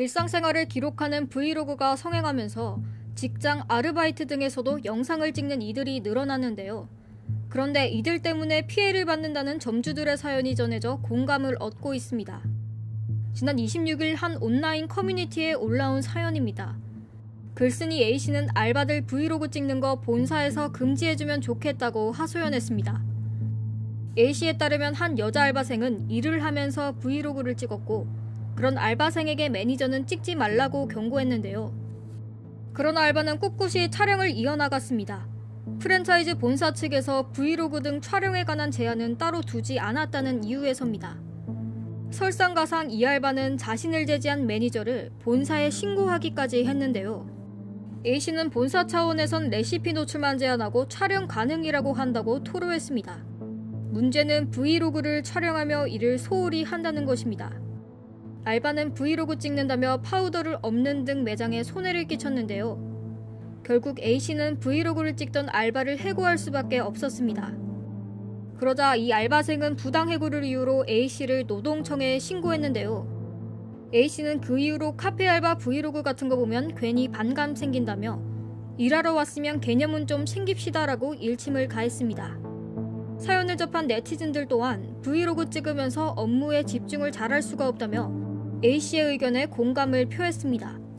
일상생활을 기록하는 브이로그가 성행하면서 직장 아르바이트 등에서도 영상을 찍는 이들이 늘어났는데요. 그런데 이들 때문에 피해를 받는다는 점주들의 사연이 전해져 공감을 얻고 있습니다. 지난 26일 한 온라인 커뮤니티에 올라온 사연입니다. 글쓴이 A씨는 알바들 브이로그 찍는 거 본사에서 금지해주면 좋겠다고 하소연했습니다. A씨에 따르면 한 여자 알바생은 일을 하면서 브이로그를 찍었고 그런 알바생에게 매니저는 찍지 말라고 경고했는데요. 그러나 알바는 꿋꿋이 촬영을 이어나갔습니다. 프랜차이즈 본사 측에서 브이로그 등 촬영에 관한 제한은 따로 두지 않았다는 이유에서입니다. 설상가상 이 알바는 자신을 제지한 매니저를 본사에 신고하기까지 했는데요. A씨는 본사 차원에선 레시피 노출만 제한하고 촬영 가능이라고 한다고 토로했습니다. 문제는 브이로그를 촬영하며 이를 소홀히 한다는 것입니다. 알바는 브이로그 찍는다며 파우더를 엎는 등 매장에 손해를 끼쳤는데요. 결국 A씨는 브이로그를 찍던 알바를 해고할 수밖에 없었습니다. 그러자 이 알바생은 부당 해고를 이유로 A씨를 노동청에 신고했는데요. A씨는 그 이후로 카페 알바 브이로그 같은 거 보면 괜히 반감 생긴다며 일하러 왔으면 개념은 좀 챙깁시다라고 일침을 가했습니다. 사연을 접한 네티즌들 또한 브이로그 찍으면서 업무에 집중을 잘할 수가 없다며 A씨의 의견에 공감을 표했습니다.